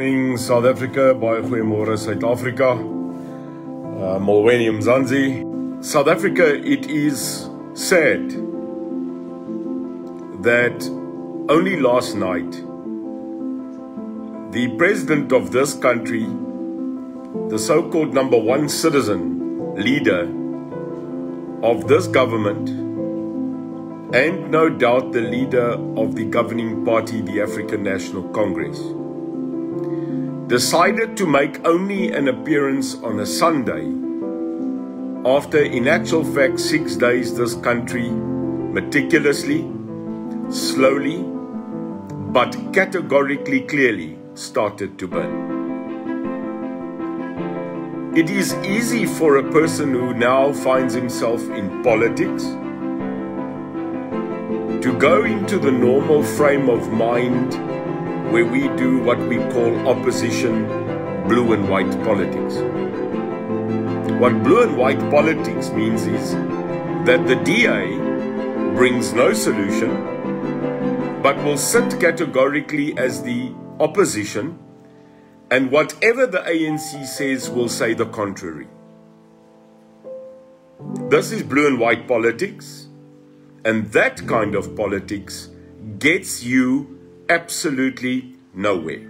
morning South Africa, baie goeiemôre Suid-Afrika. Uh Molweni Mzansi. South Africa, it is sad that only last night the president of this country, the so-called number 1 citizen leader of this government and no doubt the leader of the governing party, the African National Congress, decided to make only an appearance on a Sunday after, in actual fact, six days this country meticulously, slowly, but categorically clearly started to burn. It is easy for a person who now finds himself in politics to go into the normal frame of mind where we do what we call opposition blue and white politics. What blue and white politics means is that the DA brings no solution but will sit categorically as the opposition and whatever the ANC says will say the contrary. This is blue and white politics, and that kind of politics gets you absolutely nowhere.